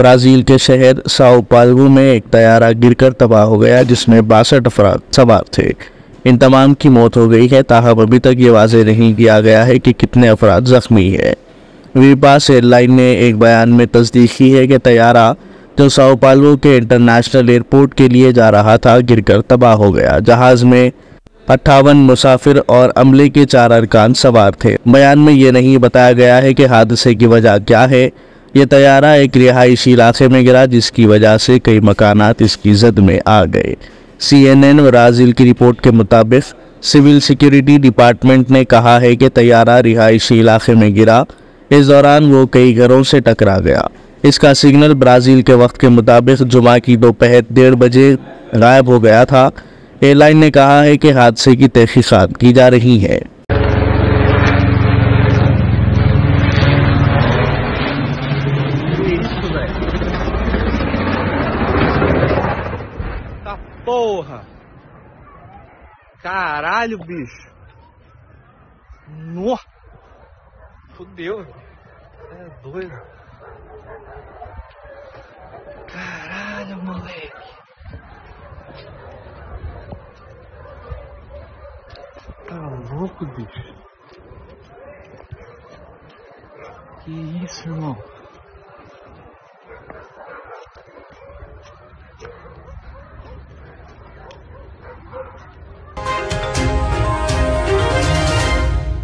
Brazil के शहर Sao पाल्वो में एक तैयारा गिरकर तबाह हो गया, जिसमें बासठ अफराद सवार थे। इन तमाम की मौत हो गई है ताहम अभी तक ये वाजे नहीं किया गया है कि कितने अफराद जख्मी है। वीपास एयरलाइन ने एक बयान में तस्दीक की है कि तैयारा, जो साओ पाल्वो के इंटरनेशनल एयरपोर्ट के लिए जा रहा था, गिरकर तबाह हो गया। जहाज़ में अट्ठावन मुसाफिर और अमले के चार अरकान सवार थे। बयान में ये नहीं बताया गया है कि हादसे की वजह क्या है ये तैयारा एक रिहायशी इलाके में गिरा, जिसकी वजह से कई मकानात इसकी जद में आ गए। सी एन एन ब्राज़ील की रिपोर्ट के मुताबिक, सिविल सिक्योरिटी डिपार्टमेंट ने कहा है कि तैयारा रिहायशी इलाके में गिरा। इस दौरान वो कई घरों से टकरा गया। इसका सिग्नल ब्राज़ील के वक्त के मुताबिक जुमा की दोपहर डेढ़ बजे गायब हो गया था। एयरलाइन ने कहा है कि हादसे की तहकीक़ात की जा रही है। Tá porra! Caralho, bicho! Nó! Fudeu! É doido! Caralho, moleque! Tá louco, bicho? Que isso, irmão?